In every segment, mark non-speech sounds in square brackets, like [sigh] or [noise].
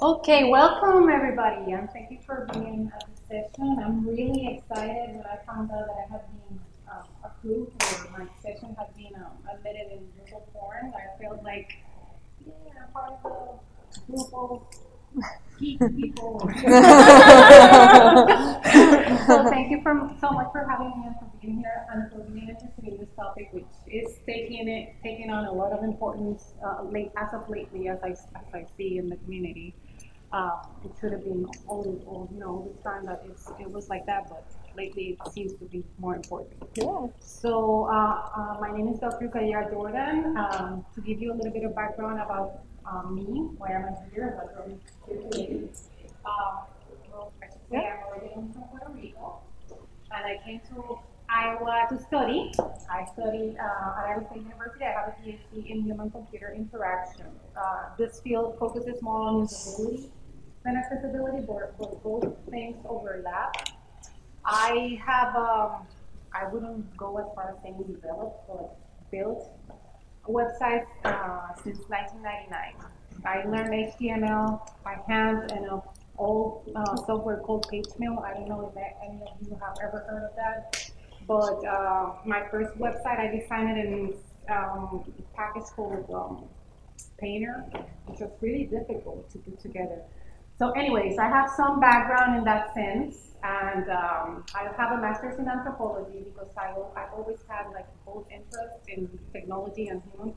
Okay, welcome everybody, and thank you for being at the session. I'm really excited that I found out that I have been uh, approved or my session has been um, admitted in DrupalCorn. I feel like, yeah, I'm part of the Drupal geek people. [laughs] so thank you for, so much for having me being here and for being interested in this topic, which is taking it taking on a lot of importance uh, late as of lately, as I as I see in the community. Uh, it should have been all, all you know all the time that it's, it was like that, but lately it seems to be more important. Yeah. So uh, uh, my name is Dr. Kaya Jordan. Um, to give you a little bit of background about um, me, why am I here, what me here today. Well, I should say I'm originally from Puerto Rico, and I came to Iowa to study. I studied uh, at Iowa State University. I have a PhD in human-computer interaction. Uh, this field focuses more on usability than accessibility, but, both things overlap. I have, um, I wouldn't go as far as saying developed, but built websites uh, since 1999. I learned HTML by hand and an old uh, software called PageMill. I don't know if any of you have ever heard of that. But uh, my first website, I designed it in um, package called um, Painter, which was really difficult to put together. So anyways, I have some background in that sense, and um, I have a master's in anthropology because I, I've always had like both interest in technology and human,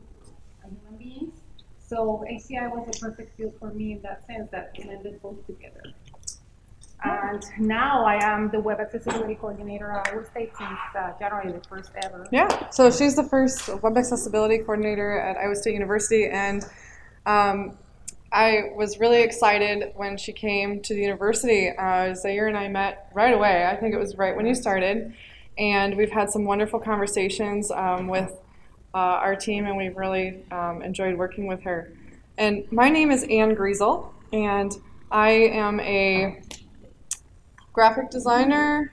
and human beings. So HCI was a perfect field for me in that sense that blended both together. And now I am the web accessibility coordinator at Iowa State since uh, January the first ever. Yeah, so she's the first web accessibility coordinator at Iowa State University, and um, I was really excited when she came to the university. Uh, Zayira and I met right away. I think it was right when you started, and we've had some wonderful conversations um, with uh, our team, and we've really um, enjoyed working with her. And my name is Anne Griesel, and I am a graphic designer,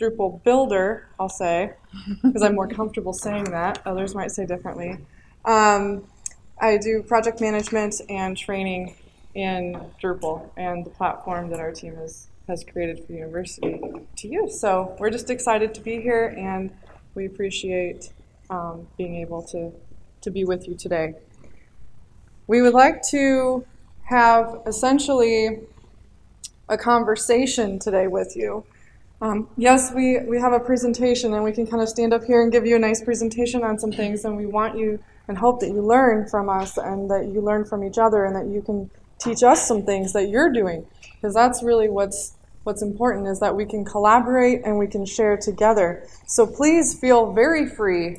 Drupal builder, I'll say, because I'm more [laughs] comfortable saying that. Others might say differently. Um, I do project management and training in Drupal and the platform that our team has, has created for the university to use. So we're just excited to be here and we appreciate um, being able to, to be with you today. We would like to have essentially a conversation today with you. Um, yes, we, we have a presentation and we can kind of stand up here and give you a nice presentation on some things and we want you and hope that you learn from us and that you learn from each other and that you can teach us some things that you're doing because that's really what's what's important is that we can collaborate and we can share together. So please feel very free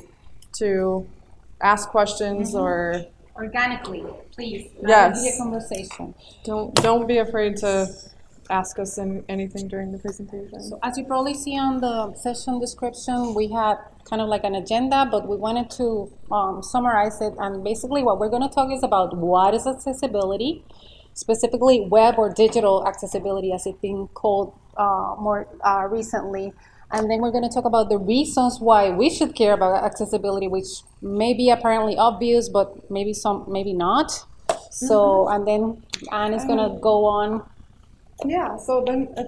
to ask questions Mhm. or Organically, please. Yes. Be a conversation. don't don't be afraid to ask us in, anything during the presentation. So as you probably see on the session description, we had kind of like an agenda, but we wanted to um, summarize it. And basically, what we're going to talk is about what is accessibility, specifically web or digital accessibility, as it's been called uh, more uh, recently. And then we're going to talk about the reasons why we should care about accessibility, which may be apparently obvious, but maybe some, maybe not. So, and then Anne is going to go on Yeah, so then uh,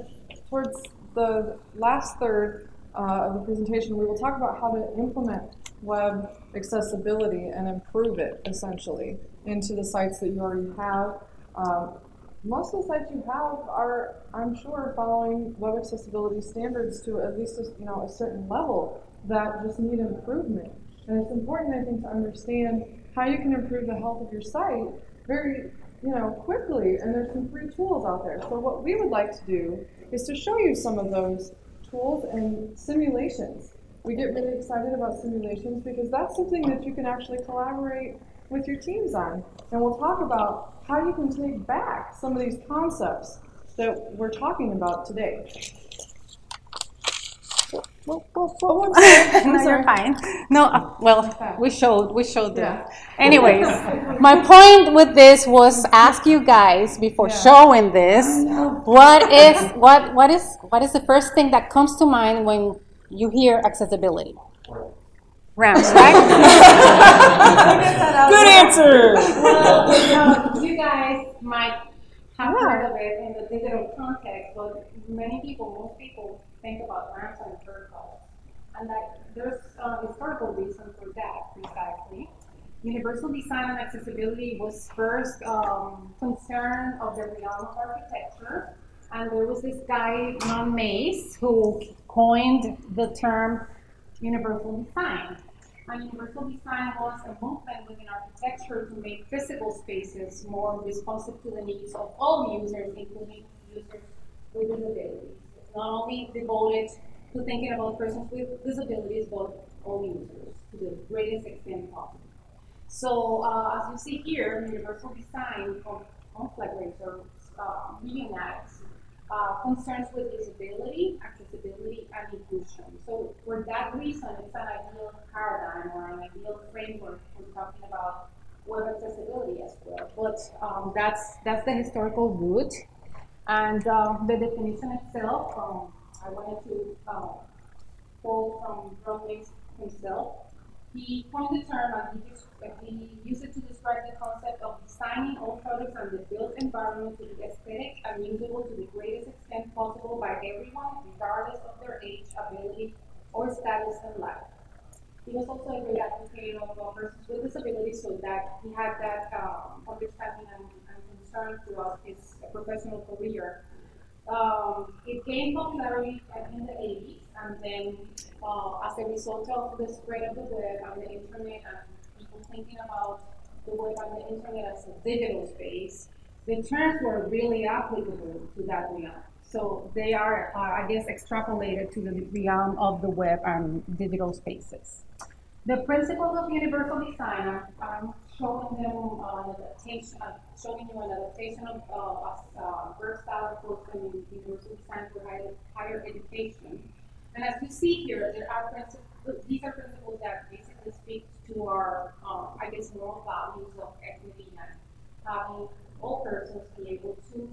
towards the last third uh, of the presentation, we will talk about how to implement web accessibility and improve it essentially into the sites that you already have. Um, most of the sites you have are, I'm sure, following web accessibility standards to at least a, you know a certain level that just need improvement. And it's important, I think, to understand how you can improve the health of your site very you know, quickly, and there's some free tools out there. So what we would like to do is to show you some of those tools and simulations. We get really excited about simulations because that's something that you can actually collaborate with your teams on. And we'll talk about how you can take back some of these concepts that we're talking about today. Oh, [laughs] I'm no, you're fine. No, uh, well, we showed, we showed Yeah. them. Anyways, [laughs] my point with this was ask you guys before Yeah. showing this, what is what what is what is the first thing that comes to mind when you hear accessibility? Ramps, [laughs] right? Good answer. Well, you know, you guys might have heard of it in the digital context, but many people, most people think about ramps and cuts. And that there's a historical reason for that precisely. Universal design and accessibility was first um, concern of the realm of architecture. And there was this guy, Ron Mace, who coined the term universal design. And universal design was a movement within architecture to make physical spaces more responsive to the needs of all users, including users with disabilities. Not only devoted to thinking about persons with disabilities, but all users to the greatest extent possible. So uh, as you see here, universal design conflagrates or uh, reenacts uh, concerns with disability, accessibility, and inclusion. So for that reason, it's an ideal paradigm or an ideal framework for talking about web accessibility as well. But um, that's that's the historical root, and uh, the definition itself. Um, I wanted to uh, quote from Ron himself. He coined the term and he used, it to describe the concept of designing all products and the built environment to be aesthetic and usable to the greatest extent possible by everyone, regardless of their age, ability, or status in life. He was also a great advocate of persons with disabilities, so that he had that um, understanding and, and concern throughout his professional career. Um, it gained popularity in the 80s, and then uh, as a result of the spread of the web and the internet and people thinking about the web and the internet as a digital space, the terms were really applicable to that realm. So they are, uh, I guess, extrapolated to the realm of the web and digital spaces. The principles of universal design, I'm, I'm showing them uh, an adaptation, uh, showing you an adaptation of uh, uh, versatile approach in universal design for higher, higher education. And as you see here, there are principles, these are principles that basically speak to our, uh, I guess, moral values of equity and having all persons be able to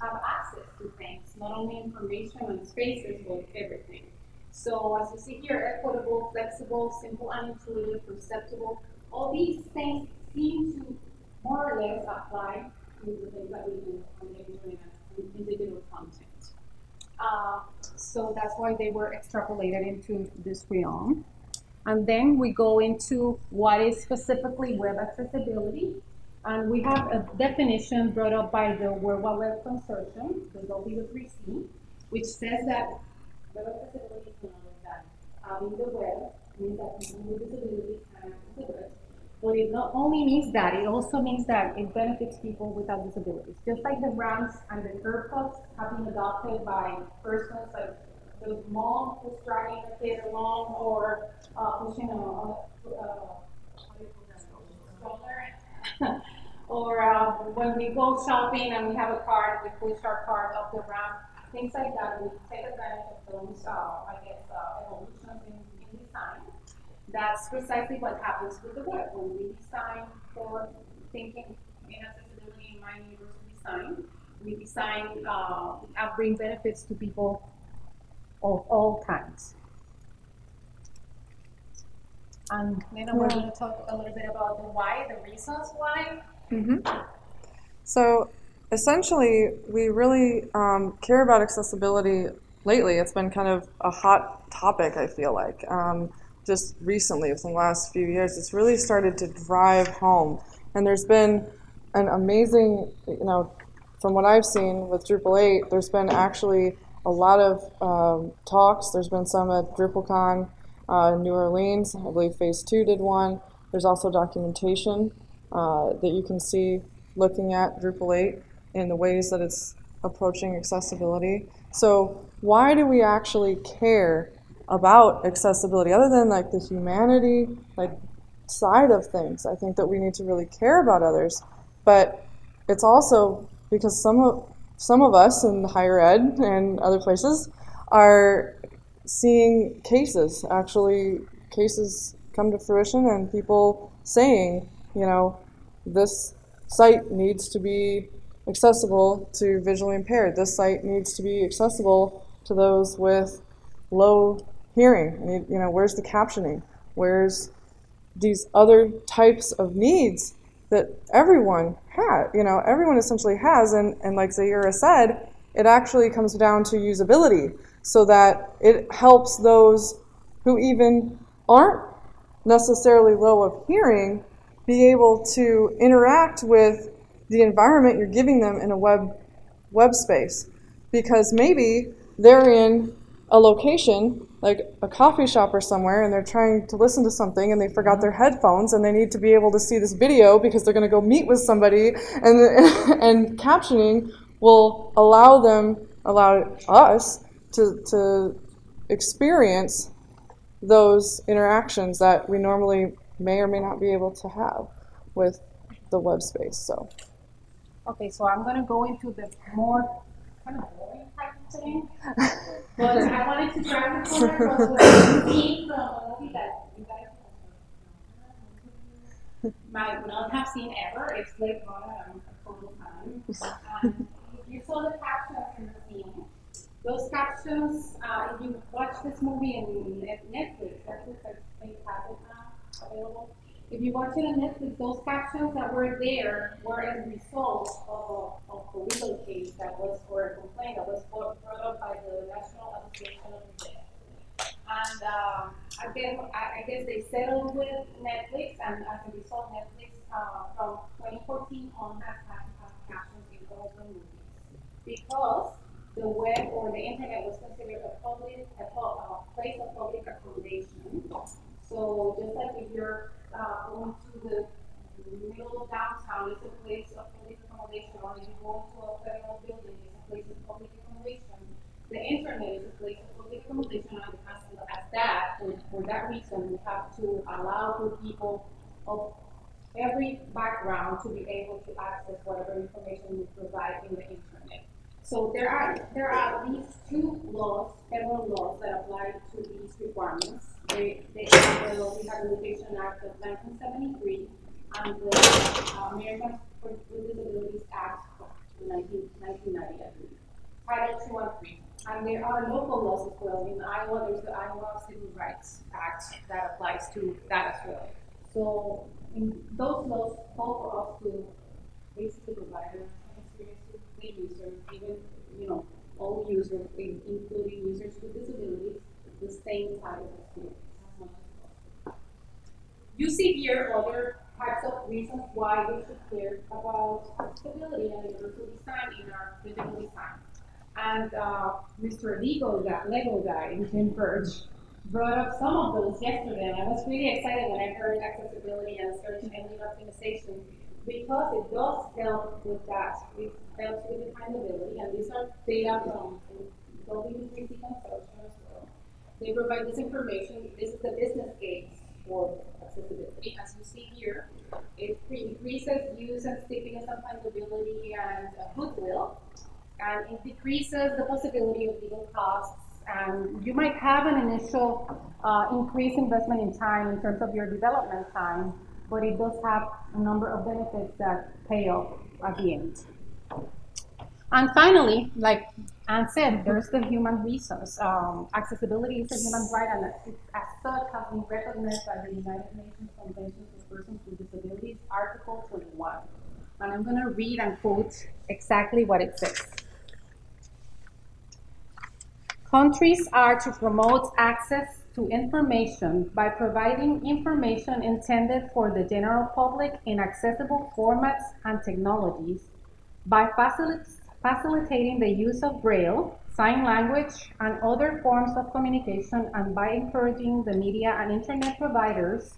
have access to things, not only information and spaces, but everything. So as you see here, equitable, flexible, simple and intuitive, perceptible, all these things seem to more or less apply to the things that we do on the internet in digital content. Uh, so that's why they were extrapolated into this realm. And then we go into what is specifically web accessibility. And we have a definition brought up by the World Wide Web Consortium, the W3C, which says that web accessibility is that having the web means that people with disabilities can access the web. It not only means that, it also means that it benefits people without disabilities. Just like the ramps and the curb cuts have been adopted by persons like the mom who's dragging the kid along or uh, pushing a stroller. or uh, when we go shopping and we have a cart, we push our cart up the ramp, things like that. We take advantage of those, uh, I guess, uh, evolutions in, in design. That's precisely what happens with the web. When we design for thinking in accessibility in mind universal design, we design uh, and bring benefits to people of all kinds. And then we're going to talk a little bit about the why, the reasons why. Mm-hmm. So essentially, we really um, care about accessibility lately. It's been kind of a hot topic, I feel like. Um, just recently, within the last few years, it's really started to drive home. And there's been an amazing, you know, from what I've seen with Drupal 8, there's been actually a lot of um, talks. There's been some at DrupalCon uh, in New Orleans. I believe Phase 2 did one. There's also documentation uh, that you can see looking at Drupal 8 in the ways that it's approaching accessibility. So why do we actually care about accessibility other than like the humanity like side of things? I think that we need to really care about others, but it's also because some of some of us in higher ed and other places are seeing cases, actually cases come to fruition and people saying, you know, this site needs to be accessible to visually impaired. This site needs to be accessible to those with low hearing. You know, where's the captioning? where's these other types of needs that everyone has, you know, everyone essentially has, and, and like Zayira said, it actually comes down to usability so that it helps those who even aren't necessarily low of hearing be able to interact with the environment you're giving them in a web web space because maybe they're in a location like a coffee shop or somewhere and they're trying to listen to something and they forgot their headphones and they need to be able to see this video because they're going to go meet with somebody and [laughs] and captioning will allow them allow us to to experience those interactions that we normally may or may not be able to have with the web space so. Okay, so I'm gonna go into the more kind of boring thing. But I wanted to try from a movie that you guys might not have seen ever. It's Blade a total time. Um, you saw the captions in the scene, those captions, uh, if you watch this movie in Netflix, Netflix I think now available. If you watch it on Netflix, those captions that were there were as a result of, of a legal case that was for a complaint that was brought up by the National Association of the Deaf. And um, I guess I, guess they settled with Netflix, and as a result, Netflix uh, from 2014 on has had captions in all the movies because the web or the internet was considered a public a, a place of public accommodation. So just like if you're uh, going to the middle of downtown, it's a place of public accommodation, or if you go into a federal building, it's a place of public accommodation. The internet is a place of public accommodation, and as, that, for, for that reason, we have to allow for people of every background to be able to access whatever information we provide in the internet. So there are, there are these two laws, federal laws that apply to these requirements. They, they the Rehabilitation Act of nineteen seventy-three and the uh, Americans with Disabilities Act of 1990, I believe. Title two and three. And there are local laws as well. In Iowa, there's the Iowa Civil Rights Act that applies to that as well. So those laws call for us to basically provide an experience to the user, even, you know, all users, including users with disabilities, the same type of experience. You see here other types of reasons why we should care about accessibility and universal design in our physical design. And uh, Mr. Lego guy, Lego guy, Jim Burge, brought up some of those yesterday, and I was really excited when I heard accessibility and search engine optimization because it does help with that. It helps with dependability, and these are data from W3C Consortium as well. They provide this information. This is the business case for accessibility. As you see here, it increases use and stickiness and findability and uh, goodwill, and it decreases the possibility of legal costs. And you might have an initial uh, increased investment in time in terms of your development time, but it does have a number of benefits that pay off at the end. And finally, like Anne said, there's the human resource. Um, accessibility is a human right, and it, as such has been recognized by the United Nations Convention for Persons with Disabilities, Article 21. And I'm going to read and quote exactly what it says. Countries are to promote access to information by providing information intended for the general public in accessible formats and technologies, by facilit- facilitating the use of Braille, sign language, and other forms of communication, and by encouraging the media and internet providers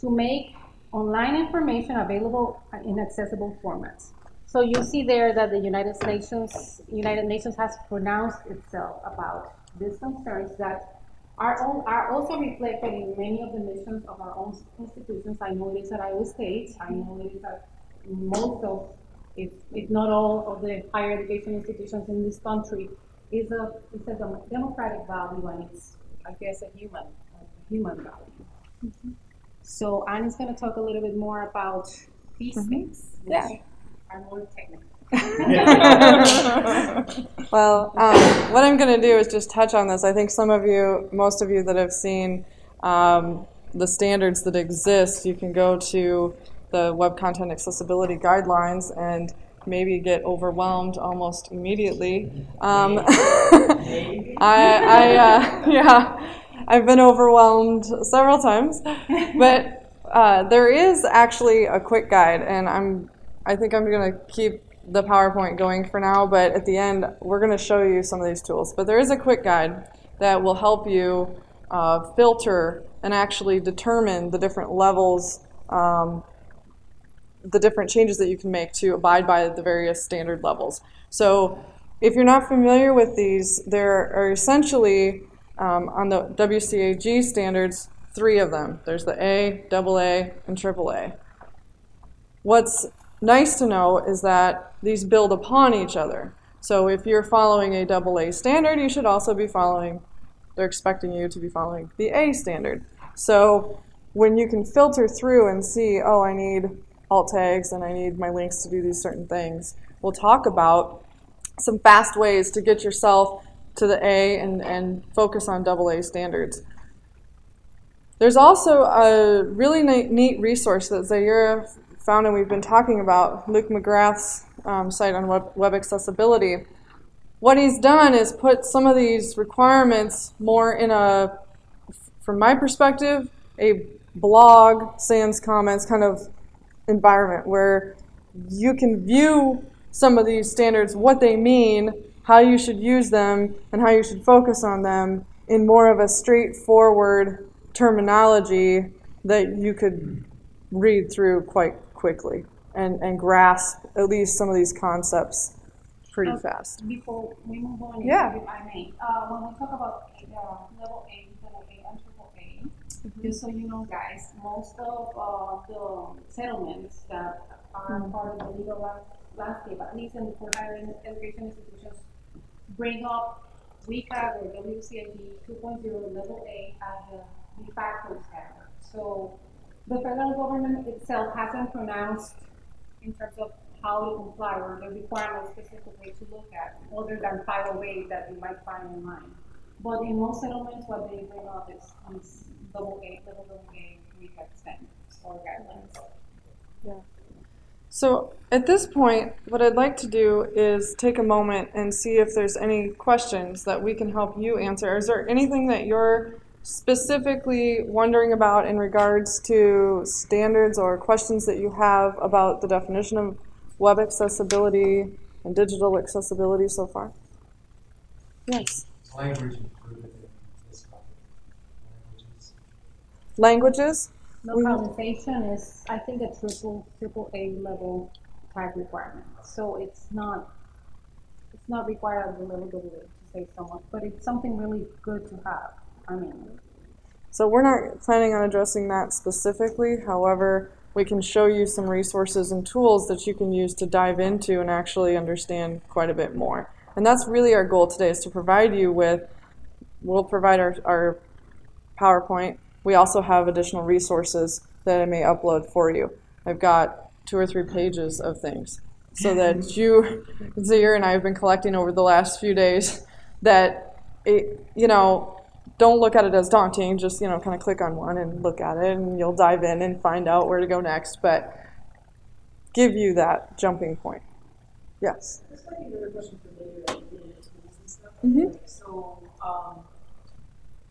to make online information available in accessible formats. So you see there that the United Nations, United Nations has pronounced itself about these concerns that are, al- are also reflected in many of the missions of our own institutions. I know it is at Iowa State, I know it is at uh, most of, if, if not all of the higher education institutions in this country, is a, is a democratic value and it's, I guess, a human, a human value. Mm-hmm. So Anne is going to talk a little bit more about these mm-hmm. things, which Yeah. are more technical. [laughs] Well, um, what I'm going to do is just touch on this. I think some of you, most of you that have seen um, the standards that exist, you can go to the Web Content Accessibility Guidelines and maybe get overwhelmed almost immediately. Um, [laughs] I, I uh, yeah, I've been overwhelmed several times, but uh, there is actually a quick guide, and I'm I think I'm gonna keep the PowerPoint going for now, but at the end we're gonna show you some of these tools. But there is a quick guide that will help you uh, filter and actually determine the different levels, um, the different changes that you can make to abide by the various standard levels. So if you're not familiar with these, there are essentially um, on the WCAG standards, three of them. There's the A, AA, and AAA. What's nice to know is that these build upon each other. So if you're following a double A standard, you should also be following, they're expecting you to be following the A standard. So when you can filter through and see, oh, I need alt tags and I need my links to do these certain things, we'll talk about some fast ways to get yourself to the A and, and focus on double A standards. There's also a really neat resource that Zayira found and we've been talking about, Luke McGrath's um, site on web, web accessibility. What he's done is put some of these requirements more in a, from my perspective, a blog, sans comments kind of environment where you can view some of these standards, what they mean, how you should use them, and how you should focus on them in more of a straightforward terminology that you could read through quite quickly and, and grasp at least some of these concepts pretty Uh, fast. Before we move on, Yeah. if I may, uh, when we talk about uh, level A, level A, and triple A, just so you know, guys, most of uh, the settlements that are Mhm. part of the legal landscape, at least in for higher education institutions, bring up WCAG or WCAG 2.0 level A as a de facto standard. So the federal government itself hasn't pronounced in terms of how to comply or the requirements specifically to look at, other than 508 that you might find in mine. But in most settlements, what they bring up is, is double A, level double A, WCAG standards or guidelines. So at this point, what I'd like to do is take a moment and see if there's any questions that we can help you answer. Is there anything that you're specifically wondering about in regards to standards or questions that you have about the definition of web accessibility and digital accessibility so far? Yes. language included in this topic? Languages. Languages? Localization is, I think, a triple, triple A level type requirement. So it's not, it's not required at the level to say so much, but it's something really good to have. So we're not planning on addressing that specifically. However, we can show you some resources and tools that you can use to dive into and actually understand quite a bit more. And that's really our goal today is to provide you with, we'll provide our, our PowerPoint. We also have additional resources that I may upload for you. I've got two or three pages of things so [laughs] that you, Zayira and I have been collecting over the last few days that, it, you know, don't look at it as daunting. Just you know, kind of click on one and look at it, and you'll dive in and find out where to go next. But give you that jumping point. Yes. This might be another question for later, like related to tools and stuff. Mhm. So, um,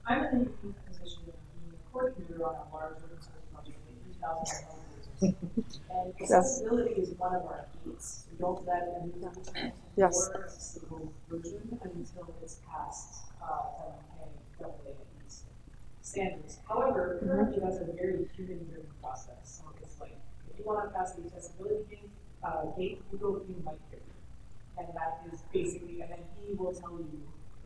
I'm in a unique position of being a coordinator on a large open source project with three thousand developers. [laughs] And Yes. accessibility is one of our needs. We don't let a new Yes. or a single version until it's passed, uh, seven K, double A, these standards. However, currently that's a very human-driven process. So it's like, if you want to pass the accessibility gate, uh, gate, you go through Mike here. And that is basically, and then he will tell you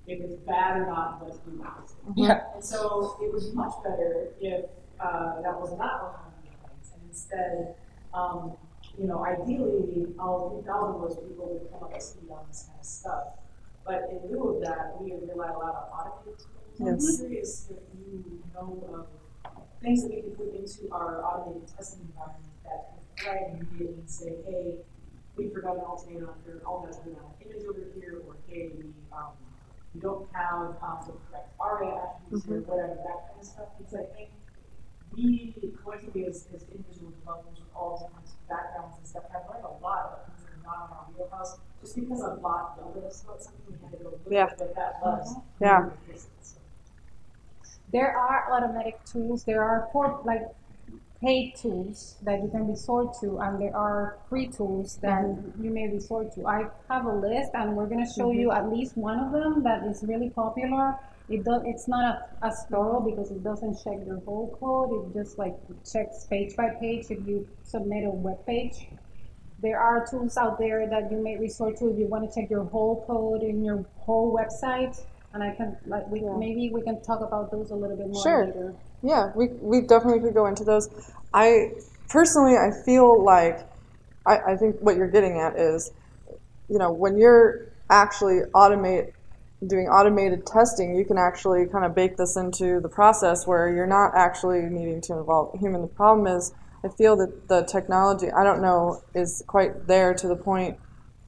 if it's bad or not, let's do next. Yeah. And so it would be much better if, uh, that was not what happened in place, and instead, um, you know, ideally, all three thousand of those people would come up to speed on this kind of stuff. But in lieu of that, we rely a lot on automated tools. I'm curious if you know of things that we can put into our automated testing environment that can flag immediately and say, hey, we forgot an alternate on here, all that's been on an image over here, or hey, we, um, we don't have, um, the correct ARIA attributes or whatever, that kind of stuff. Because I think we collectively as, as individual developers with all different backgrounds and stuff have learned a lot of things that are not in our wheelhouse, just because a lot of us, not something we had to go look Yeah. at what that was. Yeah. There are automatic tools, there are for, like paid tools that you can resort to, and there are free tools that mm-hmm. you may resort to. I have a list, and we're gonna show mm-hmm. you at least one of them that is really popular. It does, it's not a- as thorough because it doesn't check your whole code, it just like checks page by page if you submit a web page. There are tools out there that you may resort to if you want to check your whole code in your whole website. And I can, like, we, Yeah. maybe we can talk about those a little bit more Sure. later. Yeah, we, we definitely could go into those. I personally, I feel like I, I think what you're getting at is, you know, when you're actually automate doing automated testing, you can actually kind of bake this into the process where you're not actually needing to involve a human. The problem is, I feel that the technology, I don't know, is quite there to the point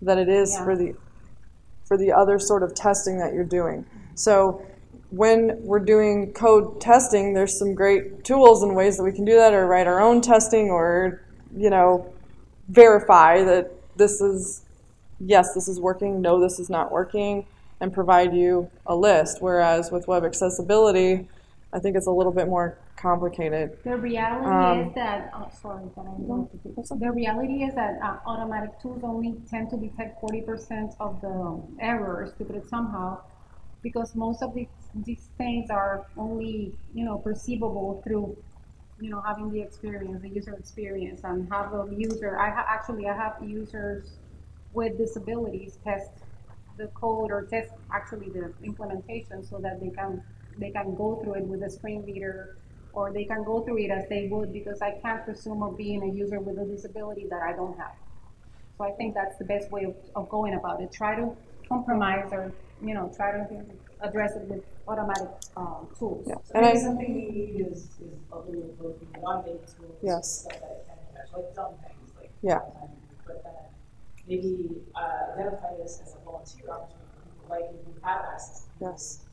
that it is Yeah. for the for the other sort of testing that you're doing. So when we're doing code testing, there's some great tools and ways that we can do that, or write our own testing, or you know, verify that this is yes, this is working, no, this is not working, and provide you a list. Whereas with web accessibility, I think it's a little bit more complicated. The reality Um, is that, oh, sorry, that I. The reality is that uh, automatic tools only tend to detect forty percent of the errors, to put it somehow, because most of these, these things are only, you know, perceivable through, you know, having the experience, the user experience, and have the user, I ha- actually, I have users with disabilities test the code or test actually the implementation so that they can, they can go through it with a screen reader or they can go through it as they would because I can't presume of being a user with a disability that I don't have. So I think that's the best way of, of going about it. Try to compromise or, you know, try to address it with automatic um, tools. Yeah. So And maybe I- something we need is, is a little bit of automated tools. Yes. Stuff that it can catch, like dumb things, like. Yeah. time, But then maybe, uh, identify this as a volunteer opportunity for people like if you have access. to Yes.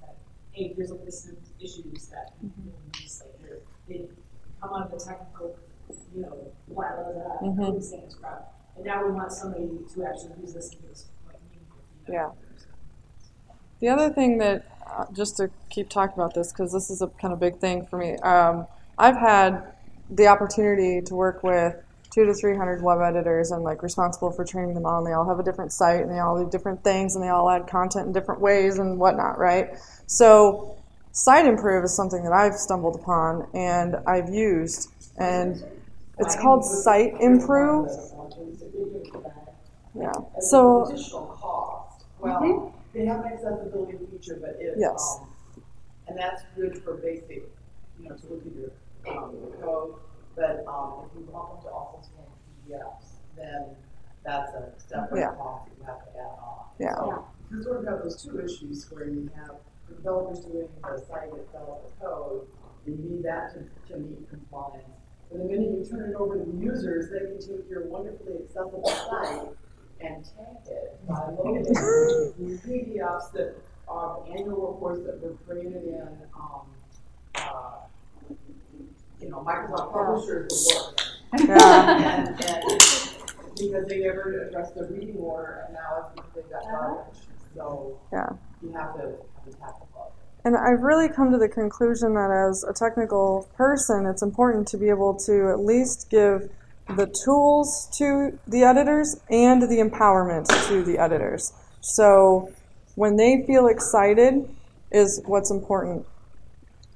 that, Hey, here's a list of issues that, you Mm-hmm. know, just like, they come on the technical, you know, blah, blah, blah, Mhm. crap. And now we want somebody to actually use this and give us like meaningful feedback. The other thing that, uh, just to keep talking about this, because this is a kind of big thing for me, um, I've had the opportunity to work with two to three hundred web editors and like responsible for training them all, and they all have a different site, and they all do different things, and they all add content in different ways and whatnot, right? So, Siteimprove is something that I've stumbled upon and I've used, and it's called Siteimprove. Yeah. So, Additional cost, well, they have an accessibility feature, but it, Yes. um, and that's good for basic, you know, to look at your, um, code, but, um, if you want them to also scan PDFs, then that's a Yeah. separate cost that you have to add on. yeah. So, you sort of have those two issues where you have the developers doing the site itself, the code, and you need that to, to meet compliance. But the minute you turn it over to the users, they can take your wonderfully accessible site and it by loading the PDFs that are annual reports that were created in, um, uh, you know, Microsoft Publishers work. Yeah. And, and because they never addressed the reading order, and now it's because they've got garbage, so Yeah. you have to have a tackle. And I've really come to the conclusion that as a technical person, it's important to be able to at least give the tools to the editors and the empowerment to the editors. So when they feel excited is what's important.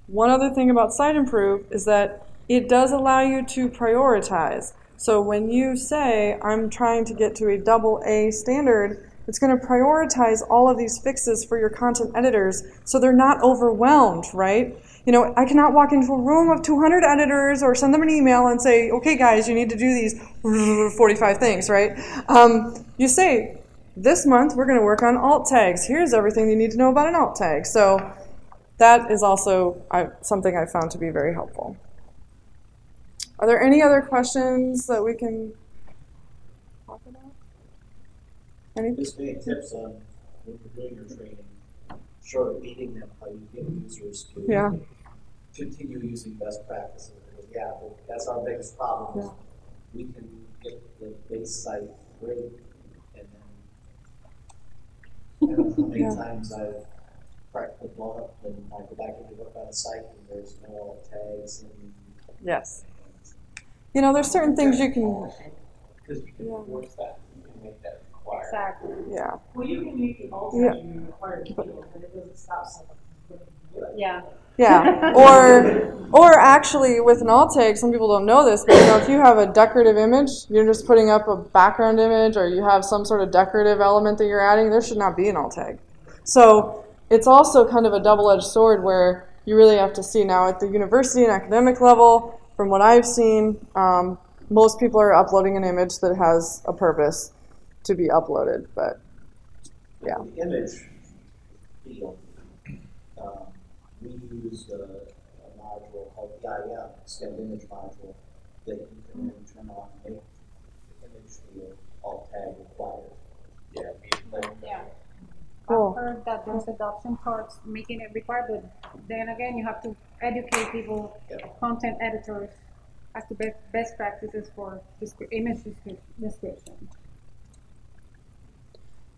One other thing about Siteimprove is that it does allow you to prioritize. So when you say, I'm trying to get to a double A standard, it's going to prioritize all of these fixes for your content editors so they're not overwhelmed, right? You know, I cannot walk into a room of 200 editors or send them an email and say, okay, guys, you need to do these 45 things, right? Um, you say, this month we're going to work on alt tags. Here's everything you need to know about an alt tag. So that is also I, something I found to be very helpful. Are there any other questions that we can talk about? Any tips on when you're doing your training, of meeting them, how you get users to Yeah. Continue using best practices, because, yeah, that's our biggest problem. Yeah. We can get the base site great, and then, I don't know how many Yeah. times I've cracked the blow up, and I go back and work on a site, and there's no alt tags, and. Yes. You know, there's certain things you can. Because you can Yeah. force that, you can make that required. Exactly. Yeah. Well, you can make the alt Yeah. text you require to do, but it doesn't stop someone from putting it together. Yeah. Yeah, [laughs] or or actually with an alt tag, some people don't know this, but you know if you have a decorative image, you're just putting up a background image, or you have some sort of decorative element that you're adding, there should not be an alt tag. So it's also kind of a double-edged sword where you really have to see now at the university and academic level. From what I've seen, um, most people are uploading an image that has a purpose to be uploaded, but Yeah. The image field, we use a, a module called EIM, extend image module, that you can then turn on, and make the image field alt tag required. Yeah, Like, Yeah. Cool. I've heard that there's adoption towards making it required, but then again, you have to educate people, Yeah. content editors, as to best, best practices for image description.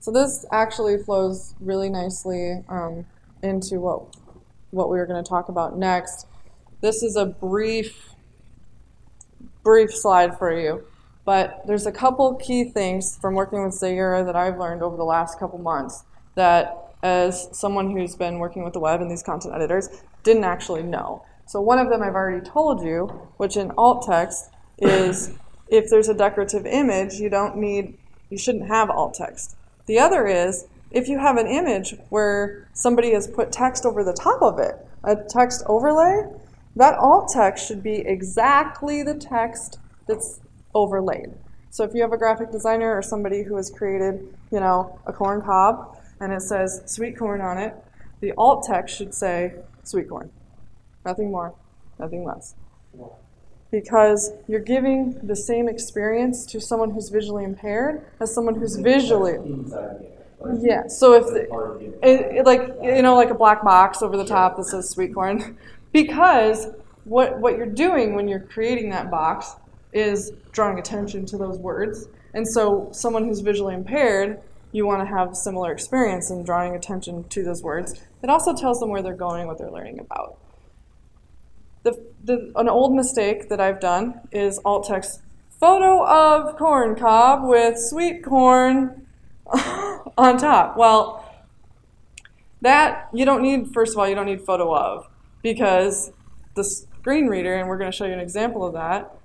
So this actually flows really nicely um, into what what we were going to talk about next. This is a brief brief slide for you, but there's a couple key things from working with Zayira that I've learned over the last couple months that as someone who's been working with the web and these content editors didn't actually know. So one of them I've already told you, which in alt text is if there's a decorative image, you don't need you shouldn't have alt text. The other is if you have an image where somebody has put text over the top of it, a text overlay, that alt text should be exactly the text that's overlaid. So if you have a graphic designer or somebody who has created, you know, a corn cob and it says sweet corn on it, the alt text should say sweet corn. Nothing more, nothing less. Because you're giving the same experience to someone who's visually impaired as someone who's visually. Yeah, so if, the- it, it like, you know, like a black box over the top that says sweet corn. [laughs] Because what, what you're doing when you're creating that box is drawing attention to those words. And so someone who's visually impaired, you want to have similar experience in drawing attention to those words. It also tells them where they're going, what they're learning about. The, the, an old mistake that I've done is alt text photo of corn cob with sweet corn [laughs] on top. Well, that you don't need, first of all, you don't need photo of because the screen reader, and we're going to show you an example of that,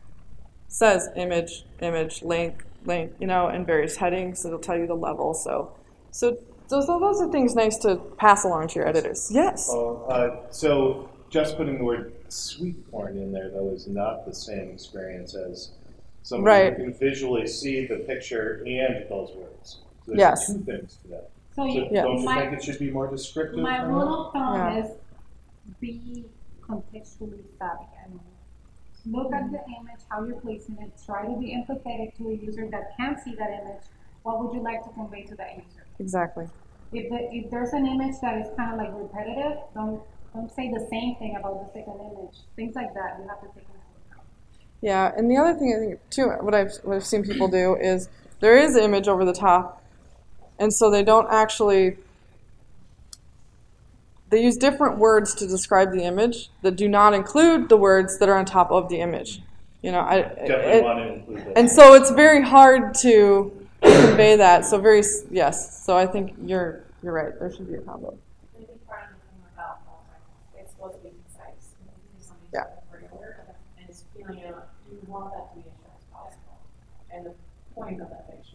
says image, image, link, link, you know, and various headings. It'll tell you the level. So, so those, those are things nice to pass along to your editors. Yes. Oh, uh, so just putting the word sweet corn in there, though, is not the same experience as somebody Right. who can visually see the picture and those words. So there's Yes. two things to that. So So you, Yeah. don't you my, think it should be more descriptive? my rule of thumb Yeah. is be contextually savvy. I mean, look at the image, how you're placing it, try to be empathetic to a user that can't see that image. What would you like to convey to that user? Exactly. If, the, if there's an image that is kind of like repetitive, don't don't say the same thing about the second image. Things like that you have to take into account. Yeah, and the other thing I think too, what I've what I've seen people do is there is an image over the top, and so they don't actually. They use different words to describe the image that do not include the words that are on top of the image. You know, I Definitely it- want to include that. and so it's very hard to convey that. So very yes. So I think you're you're right. There should be a combo. Maybe trying to think about multi, it's supposed to be concise, you know, because something's Yeah. and it's feeling you want that to be as short as possible. And the point of that picture is to And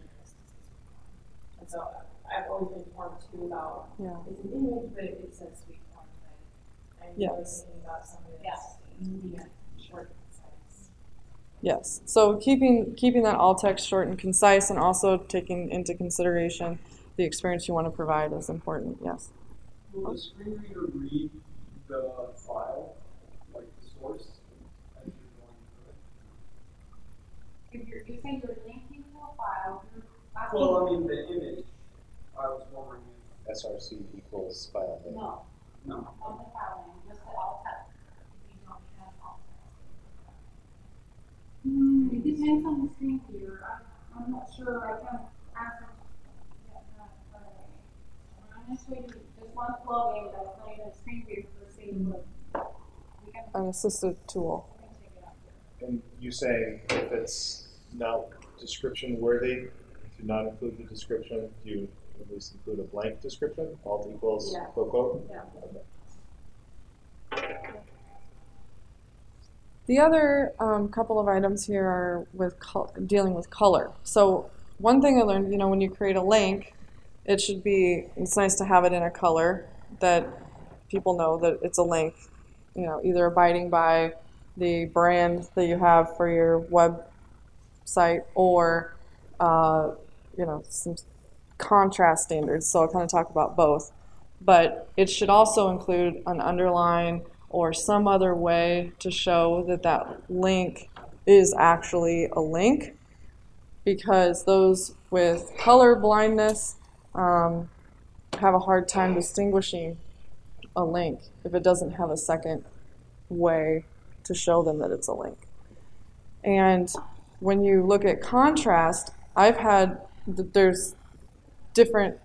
so I've always been torn too about, Yeah. it's an image, but it says sweet corn, and I'm Yes. always thinking about something that's immediate, short. Yes. So keeping keeping that alt text short and concise, and also taking into consideration the experience you want to provide is important. Yes. Will the screen reader read the file, like the source, as you're going through it? If you're using your linking well, I mean, the image I was wondering. if- SRC equals file name. No, No. on the file name, just the alt text, don't have alt Hmm, it depends on the screen here, I'm, I'm not sure, I can't ask. I'm just one flow that's playing a screen view for the same. We can, an assistive tool. And you say if it's not description worthy, to not include the description, do you at least include a blank description, alt equals Yeah. quote quote? Yeah. Okay. The other um, couple of items here are with dealing with color. So one thing I learned, you know, when you create a link, it should be. It's nice to have it in a color that people know that it's a link. You know, either abiding by the brand that you have for your website or, uh, you know, some contrast standards. So I'll kind of talk about both. But it should also include an underline or some other way to show that that link is actually a link because those with color blindness um, have a hard time distinguishing a link if it doesn't have a second way to show them that it's a link. And when you look at contrast, I've had, there's different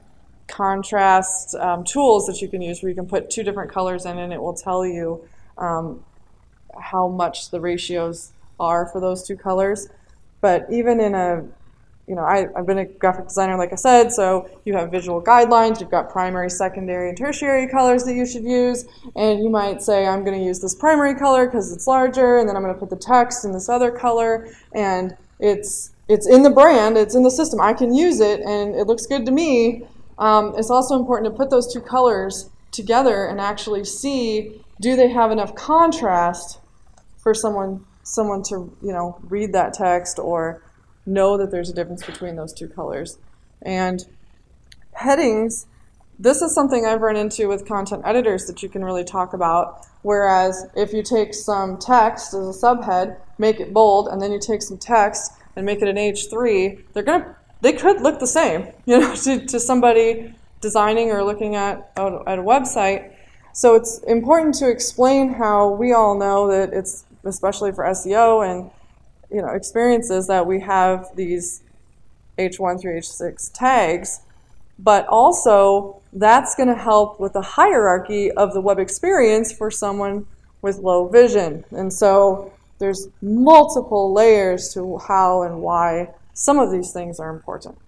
contrast um, tools that you can use where you can put two different colors in and it will tell you um, how much the ratios are for those two colors. But even in a, you know, I, I've been a graphic designer, like I said, so you have visual guidelines, you've got primary, secondary, and tertiary colors that you should use, and you might say, I'm going to use this primary color because it's larger, and then I'm going to put the text in this other color, and it's it's in the brand, it's in the system. I can use it, and it looks good to me. Um, it's also important to put those two colors together and actually see do they have enough contrast for someone someone to you know read that text or know that there's a difference between those two colors. And headings, this is something I've run into with content editors that you can really talk about. Whereas if you take some text as a subhead, make it bold, and then you take some text and make it an H3, they're gonna they could look the same, [laughs] you know, to, to somebody designing or looking at, at a website. So it's important to explain how we all know that it's especially for SEO and you know experiences that we have these H1 through H6 tags, but also that's going to help with the hierarchy of the web experience for someone with low vision. And so there's multiple layers to how and why some of these things are important.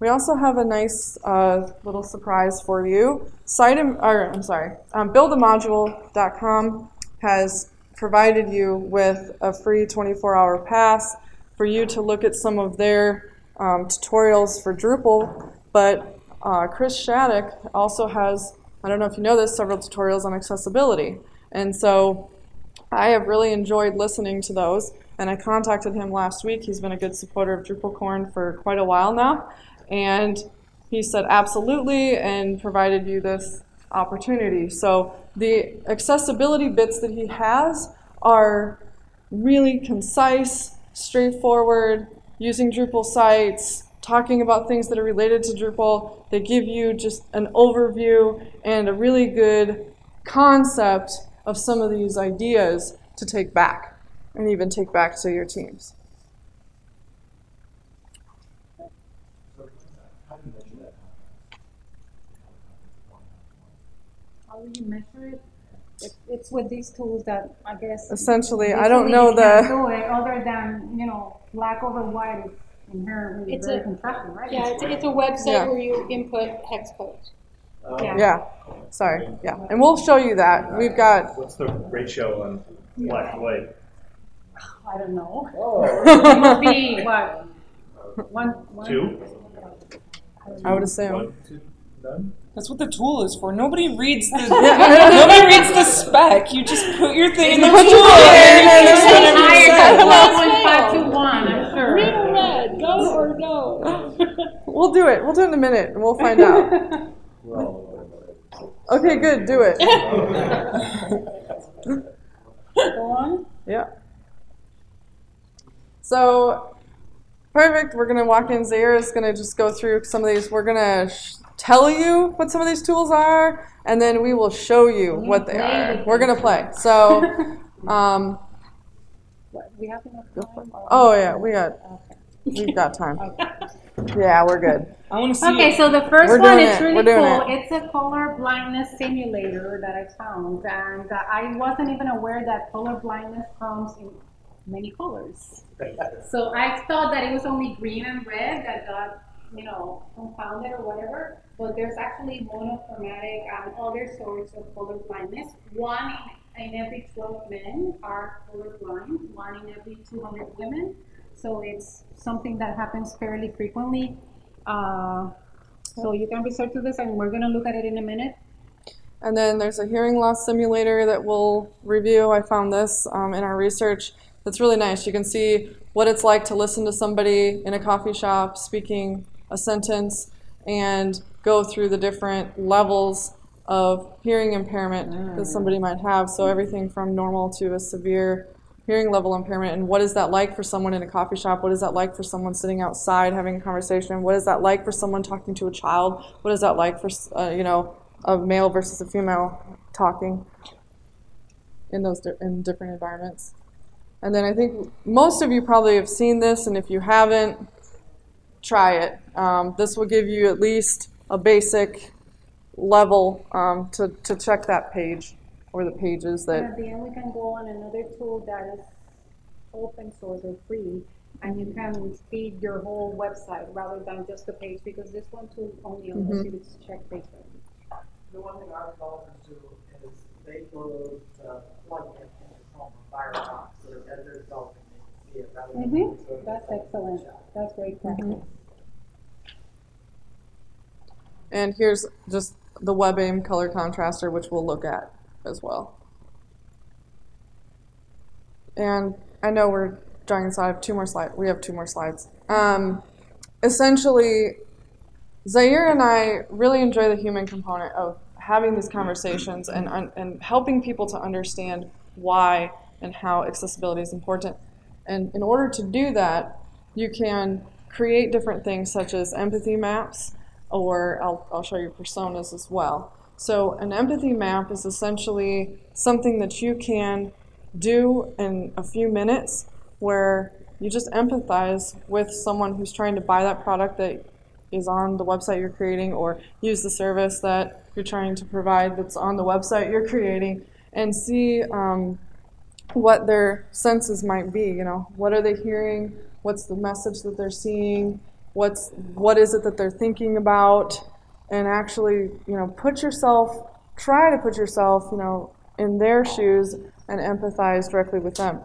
We also have a nice uh, little surprise for you. Site, or I'm sorry, um, buildamodule.com has provided you with a free 24-hour pass for you to look at some of their um, tutorials for Drupal. But uh, Chris Shattuck also has, I don't know if you know this, several tutorials on accessibility. And so I have really enjoyed listening to those. And I contacted him last week. He's been a good supporter of DrupalCorn for quite a while now. And he said, absolutely, and provided you this opportunity. So the accessibility bits that he has are really concise, straightforward, using Drupal sites, talking about things that are related to Drupal. They give you just an overview and a really good concept of some of these ideas to take back and even take back to your teams. How do you measure it? It- It's with these tools that I guess. Essentially, I don't know the. do it other than, you know, black over white inherently It's very a- contrasting, right? Yeah, it's, it's a website Yeah. where you input hex codes. Uh, yeah. Yeah, sorry. Yeah, and we'll show you that. We've got. What's the ratio on black and white? I don't know. Oh. It must be, what, one, one? Two? I would assume. One, two, none? That's what the tool is for. Nobody reads the [laughs] nobody reads the spec. You just put your thing in the tool and you fix and whatever Higher you than say. twelve point five to [laughs] one, I'm sure. Green or red, go or no. We'll do it. We'll do it in a minute, and we'll find out. [laughs] Okay, good. Do it. [laughs] Go on. Yeah. So, perfect. We're gonna walk in. Zayira is gonna just go through some of these. We're gonna tell you what some of these tools are, and then we will show you what they are. with We're gonna play. So, [laughs] Um, What, we have enough time? oh yeah, we got Okay. We've got time. [laughs] Okay. Yeah, we're good. I want to see. Okay, it. so the first We're one doing is it. really cool. it. It's a color blindness simulator that I found, and uh, I wasn't even aware that color blindness comes in many colors. So I thought that it was only green and red that got, you know, confounded or whatever. But there's actually monochromatic and other sorts of color blindness. One in every 12 men are colorblind, one in every 200 women. So it's something that happens fairly frequently. Uh, so you can research this, and we're going to look at it in a minute. And then there's a hearing loss simulator that we'll review. I found this um, in our research. That's really nice. You can see what it's like to listen to somebody in a coffee shop speaking a sentence and go through the different levels of hearing impairment that somebody might have. So everything from normal to a severe hearing level impairment. And what is that like for someone in a coffee shop? What is that like for someone sitting outside having a conversation? What is that like for someone talking to a child? What is that like for uh, you know a male versus a female talking in those di- in different environments? And then I think most of you probably have seen this, and if you haven't, try it. Um, this will give you at least a basic level um, to, to check that page or the pages And that at the end, we can go on another tool that is open source or free, and you can feed your whole website rather than just the page, because this one tool only allows you to check pages. The one thing our developers do is they load the plugin into Chrome or Firefox, so that as they're developing, they can see it rather than. Mm-hmm, that's excellent, that's great practice. And here's just the WebAIM color contraster, which we'll look at as well. And I know we're drawing I have two more slides. We have two more slides. Um, essentially, Zayira and I really enjoy the human component of having these conversations and, and helping people to understand why and how accessibility is important. And in order to do that, you can create different things such as empathy maps, or I'll, I'll show you personas as well. So, an empathy map is essentially something that you can do in a few minutes where you just empathize with someone who's trying to buy that product that is on the website you're creating or use the service that you're trying to provide that's on the website you're creating and see um, what their senses might be you know? What are they hearing? What's the message that they're seeing? What's what is it that they're thinking about and actually you know put yourself try to put yourself you know in their shoes and empathize directly with them.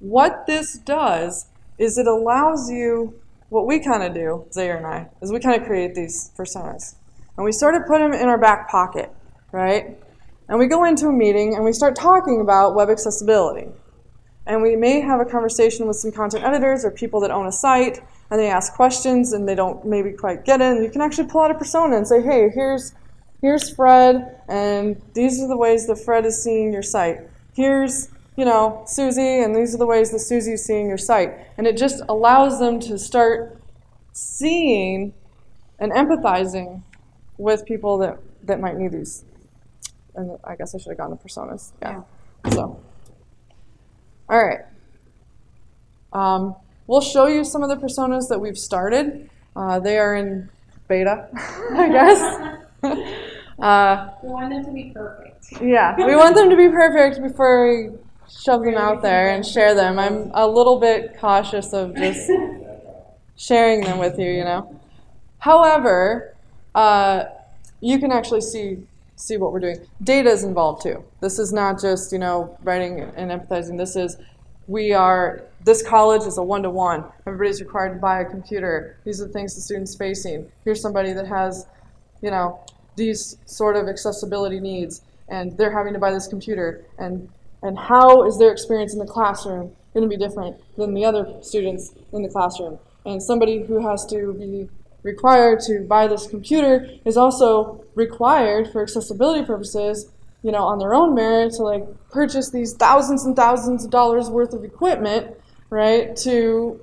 What this does is it allows you what we kind of do Zayira and i is we kind of create these personas. And we sort of put them in our back pocket right? And we go into a meeting and we start talking about web accessibility. And we may have a conversation with some content editors or people that own a site and they ask questions and they don't maybe quite get it and you can actually pull out a persona and say hey here's here's fred and these are the ways that fred is seeing your site here's you know susie and these are the ways that susie's seeing your site and it just allows them to start seeing and empathizing with people that, that might need these. And i guess i should have gone to personas yeah. so all right. Um, we'll show you some of the personas that we've started. Uh, they are in beta, [laughs] I guess. [laughs] uh, We want them to be perfect. yeah, we [laughs] want them to be perfect before we shove them out there and share them. I'm a little bit cautious of just sharing them with you, you know. However, uh, you can actually see see what we're doing. Data is involved too. This is not just you know writing and empathizing. This is we are this college is a one to one. Everybody's required to buy a computer. These are the things the students facing. Here's somebody that has you know these sort of accessibility needs, and they're having to buy this computer. And and how is their experience in the classroom going to be different than the other students in the classroom? And somebody who has to be required to buy this computer is also required for accessibility purposes, you know, on their own merit to like purchase these thousands and thousands of dollars worth of equipment, right, to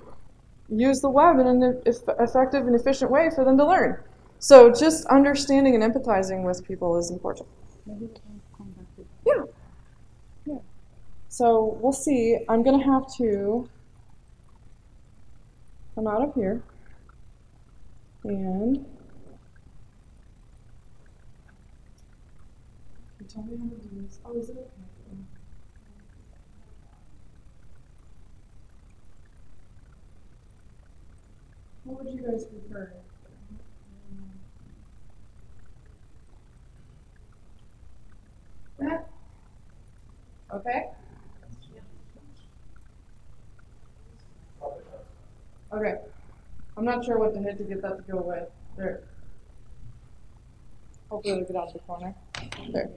use the web in an eff- effective and efficient way for them to learn. So just understanding and empathizing with people is important. Yeah. Yeah. So we'll see. I'm gonna have to come out of here and tell me how to do this. Oh, is it okay? What would you guys prefer? That? Okay. Okay. I'm not sure what to hit to get that to go away. There. Hopefully it'll get out of the corner. There.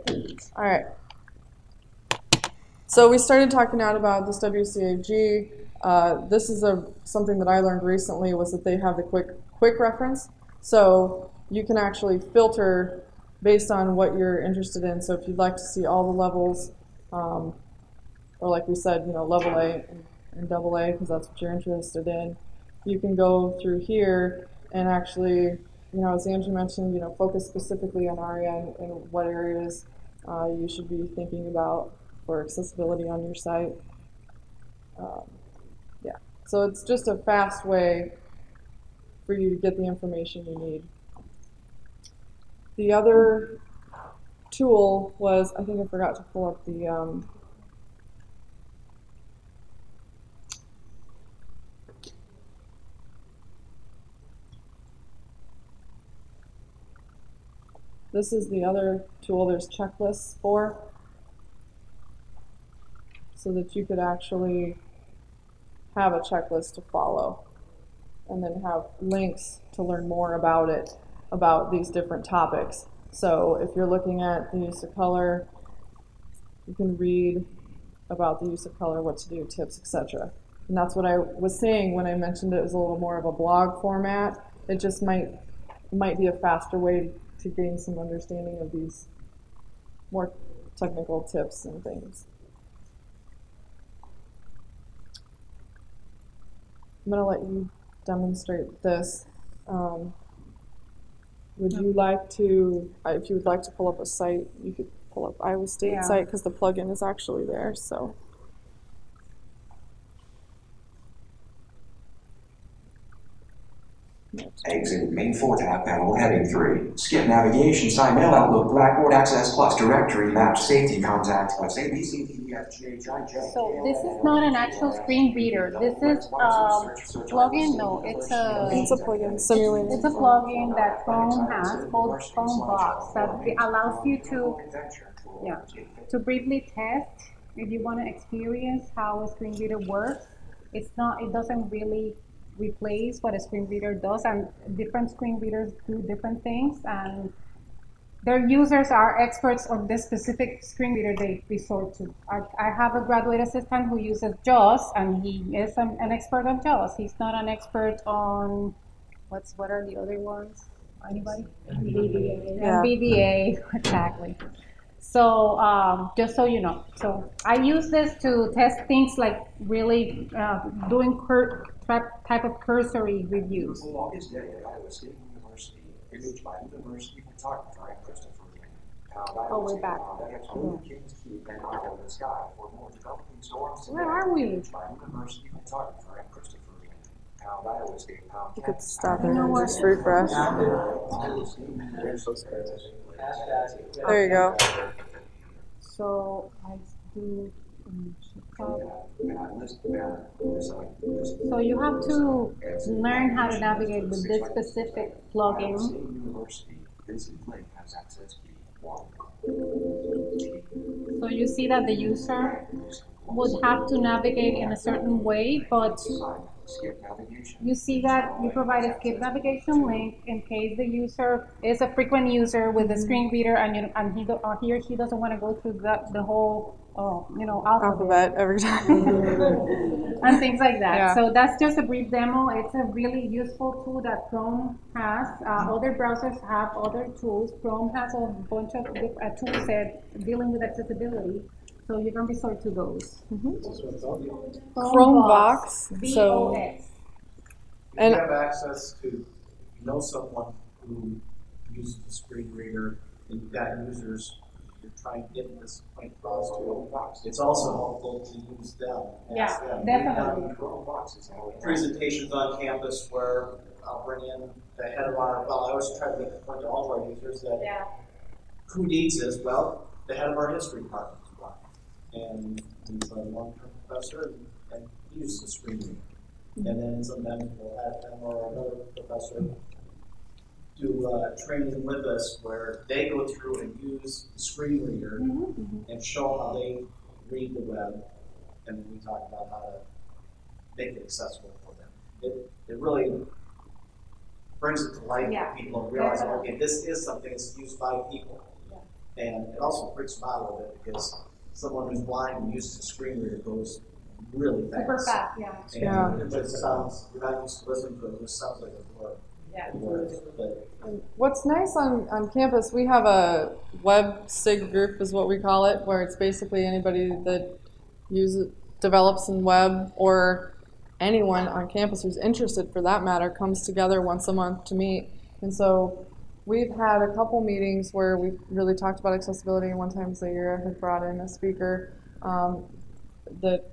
All right. So we started talking out about this WCAG. Uh, this is a something that I learned recently was that they have the quick quick reference. So you can actually filter based on what you're interested in. So if you'd like to see all the levels, um, or like we said, you know, level A and, double A, because that's what you're interested in, you can go through here and actually, you know, as Andrew mentioned, you know, focus specifically on ARIA and, and what areas uh, you should be thinking about for accessibility on your site. Um, so it's just a fast way for you to get the information you need. The other tool was, I think I forgot to pull up the, um, this is the other tool there's checklists for, so that you could actually have a checklist to follow and then have links to learn more about it, about these different topics. So if you're looking at the use of color, you can read about the use of color, what to do, tips, etc. And that's what I was saying when I mentioned it was a little more of a blog format. It just might might be a faster way to gain some understanding of these more technical tips and things. I'm going to let you demonstrate this. Um, would you like to, uh, if you would like to pull up a site, you could pull up Iowa State Yeah. site because the plugin is actually there. So. Exit main four tab panel heading three. Skip navigation, sign mail outlook, Blackboard access plus directory, map safety contact, plus A, B, C, D, E, F, G, H, I, J. So this is not an actual screen reader. This is um, plugin. No, it's a It's a plugin simulator. it's a plugin that Chrome has called ChromeVox that allows you to yeah to briefly test if you want to experience how a screen reader works. It's not. It doesn't really replace what a screen reader does, and different screen readers do different things and their users are experts on this specific screen reader they resort to. I, I have a graduate assistant who uses JAWS, and he is an, an expert on JAWS. He's not an expert on what's what are the other ones? Anybody? NVDA. Yeah. [laughs] Exactly. So um, just so you know, so I use this to test things like really uh, doing cur- type type of cursory reviews. On August day at Iowa State University, image by University photographer and Christopher Lane. Oh, Iowa we're State back. found Expo, Kings Keep, and Eye of the Sky for more developing storms. Where are we? Image by University photographer and Christopher Lane. Pound Iowa State, pound You could Kansas. stop it and just refresh. Iowa State University. There you go. So I do. So you have to learn how to navigate with this specific plugin. So you see that the user would have to navigate in a certain way, but you see that you provide a skip navigation link in case the user is a frequent user with a screen reader and you, and he, or he or she doesn't want to go through the, the whole, oh, you know, alphabet Alphabet every time. [laughs] and things like that. Yeah. So that's just a brief demo. It's a really useful tool that Chrome has. Uh, other browsers have other tools. Chrome has a bunch of diff- uh, tool set dealing with accessibility. So you can resort to those. ChromeVox. So, VOX. If And- you have access to, know someone who uses the screen reader, and that user's you're trying to get this point across to. It's also helpful to use them. Yeah, them. definitely. We've Presentations on campus where I'll bring in the head of our, well, I always try to make the point to all of our users that Yeah, who needs this? Well, the head of our history department is one. And he's a long-term professor and he uses the screen reader. And then sometimes we'll have them or another professor do uh, training with us where they go through and use the screen reader and show how they read the web. And we talk about how to make it accessible for them. It, it really brings it to life Yeah, for people and realizing, definitely. okay, this is something that's used by people. And it also freaks them out a little bit because someone who's blind and uses a screen reader goes really fast. super fast, yeah. And Yeah. it just sounds, you're not used to listening to it, it just sounds like a blur. What's nice on, on campus, we have a web sig group, is what we call it, where it's basically anybody that uses develops in web or anyone on campus who's interested, for that matter, comes together once a month to meet. And so we've had a couple meetings where we've really talked about accessibility. One time I had brought in a speaker um, that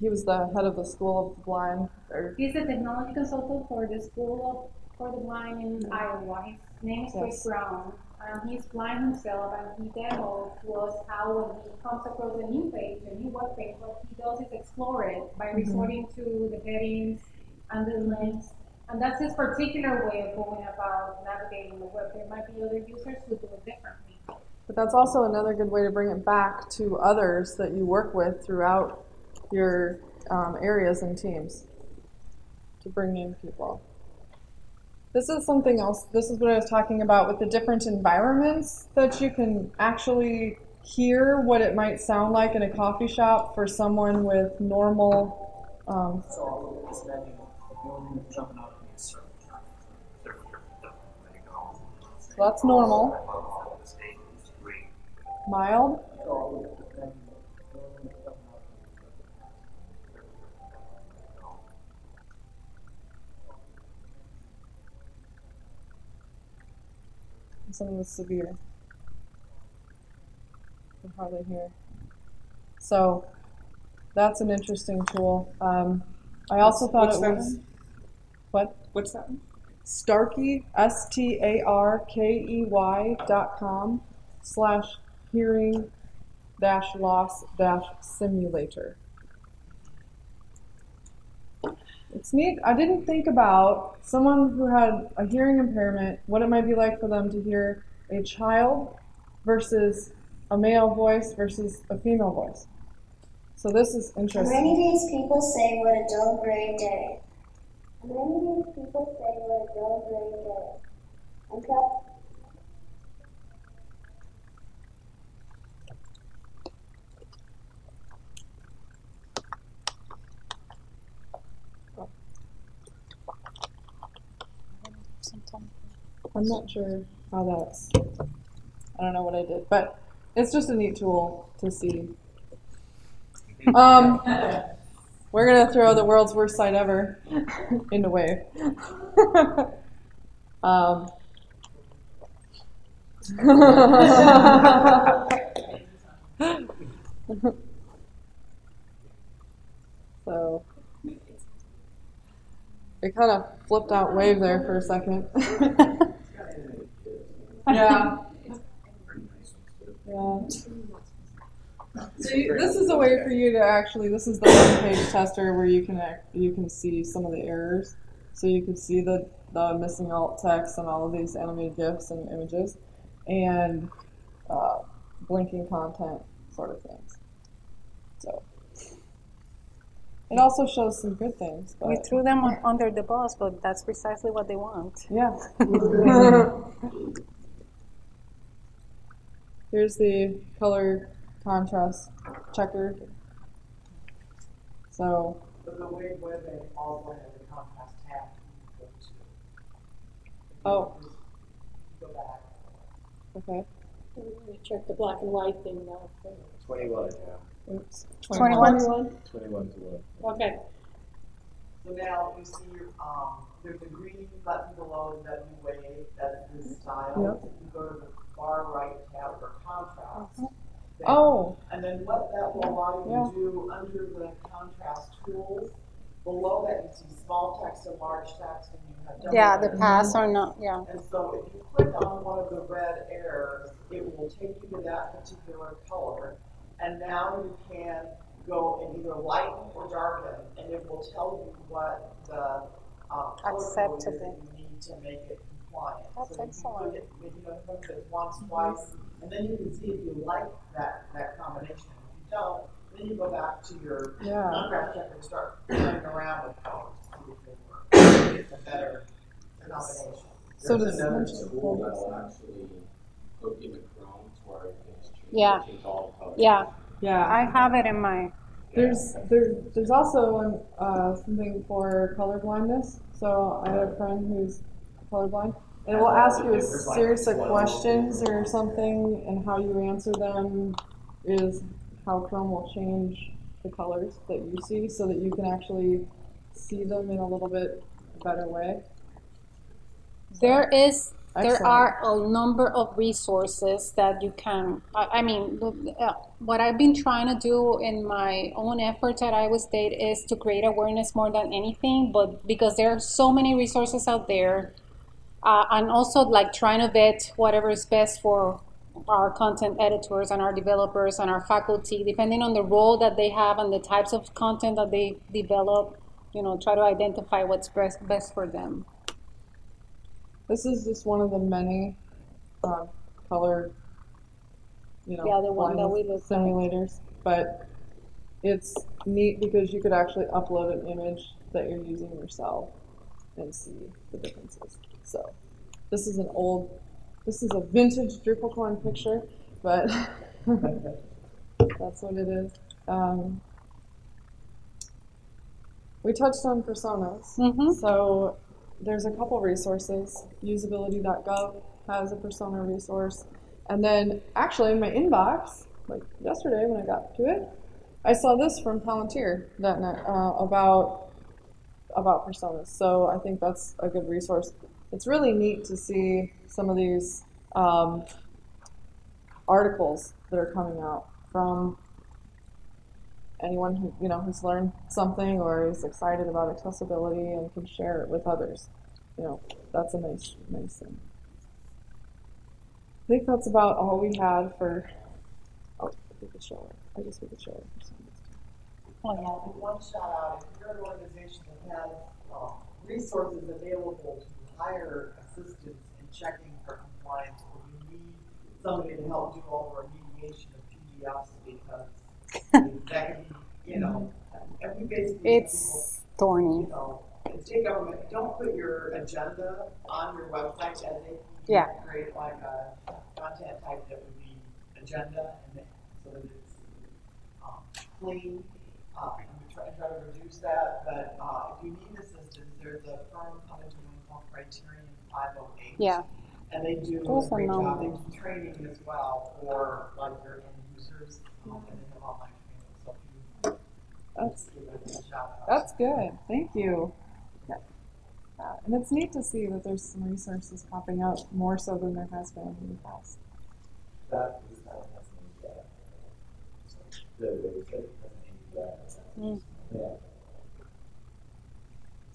he was the head of the School of the Blind, He's a technology consultant for the School of, for the Blind in Iowa. His name is Chris Yes. Brown. Um, he's blind himself, and he demoed to us how when he comes across a new page, a new web page, what he does is explore it by resorting to the headings and the links. And that's his particular way of going about navigating the web. There might be other users who do it differently. But that's also another good way to bring it back to others that you work with throughout your um, areas and teams to bring in people. This is something else. This is what I was talking about with the different environments that you can actually hear what it might sound like in a coffee shop for someone with normal. Um, So all of this Something with severe. You can hardly hear. So that's an interesting tool. Um, I also thought What's it that was one? what What's that? one? Starkey S T A R K E Y dot com slash hearing dash loss dash simulator. It's neat. I didn't think about someone who had a hearing impairment, what it might be like for them to hear a child versus a male voice versus a female voice. So this is interesting. rainy days, people say what a dull gray day. Rainy days, people say what a dull gray day. I'm not sure how that's. I don't know what I did, but it's just a neat tool to see. Um, we're gonna throw the world's worst site ever into Wave. [laughs] um, [laughs] so it kind of flipped out Wave there for a second. [laughs] yeah. Yeah. So you, this is a way for you to actually. This is the one-page tester where you can act, you can see some of the errors. So you can see the the missing alt text and all of these animated gifs and images, and uh, blinking content sort of things. So it also shows some good things. But We threw them under the bus, but that's precisely what they want. yeah. [laughs] [laughs] Here's the color contrast checker. So, But the Wave WebAIM also has a contrast tab you can go to. Oh. Go back. okay. Check the black and white thing now. Twenty-one, yeah. Oops. 21. Twenty-one to one. Okay. So now you see, um, there's a green button below W Wave, that's this style. Yep. If you go to the far right tab for contrast. thing. Oh. And then what that will allow Yeah. you to do under the contrast tools, below that you see small text and large text and you have. double Yeah, the paths are not, yeah. And so if you click on one of the red arrows, it will take you to that particular color. And now you can go and either lighten or darken, and it will tell you what the, uh, color code is that Acceptable. you need to make it compliant. That's So if you excellent. put it, you know, put it once, twice, and then you can see if you like that, that combination. If you don't, then you go back to your Yeah. contrast checker and start playing around with colors to see if they work. It's a better combination. So There's does another tool that will actually hook into Chrome to where it can Yeah. change all the colors. Yeah. Yeah. I have it in my, There's there, there's also an, uh, something for color blindness. So I have a friend who's colorblind, and it will ask you a series of questions or something, and how you answer them is how Chrome will change the colors that you see, so that you can actually see them in a little bit better way. there is, there Excellent. are a number of resources that you can, I, I mean, uh, what I've been trying to do in my own efforts at Iowa State is to create awareness more than anything, but because there are so many resources out there, uh, and also like trying to vet whatever is best for our content editors and our developers and our faculty, depending on the role that they have and the types of content that they develop, you know, try to identify what's best, best for them. This is just one of the many uh, color, you know, Yeah, the one that we blindness looked at. simulators. But it's neat because you could actually upload an image that you're using yourself and see the differences. So this is an old, this is a vintage DrupalCon picture, but [laughs] that's what it is. Um, we touched on personas. Mhm. So there's a couple resources. Usability.gov has a persona resource. And then actually in my inbox, like yesterday when I got to it, I saw this from Palantir.net uh, about about personas. So I think that's a good resource. It's really neat to see some of these um, articles that are coming out from anyone who you know who's learned something or is excited about accessibility and can share it with others. You know, that's a nice nice thing. I think that's about all we had for. Oh, we could show it. I guess we could show it. Oh, yeah. One shout out, if you're an organization that has, um, resources available to hire assistance in checking for compliance, or you need somebody to help do all the remediation of PDFs because that can you know, and we basically. It's thorny. You know, state government, don't put your agenda on your website as a. Yeah. Create like a content type that would be agenda and then, so that it's, um, clean. Uh, and we try, try to reduce that, but, uh, if you need assistance, there's a firm coming to called Criterion five oh eight. Yeah. And they do Those a great job, they do training as well for like your end users, um, and they have online training, so if you. That's give them a shout out. That's good. Thank you. Yeah. Uh, and it's neat to see that there's some resources popping up more so than there has been in the past. That is not happening yet. The, the, the, Mm. yeah.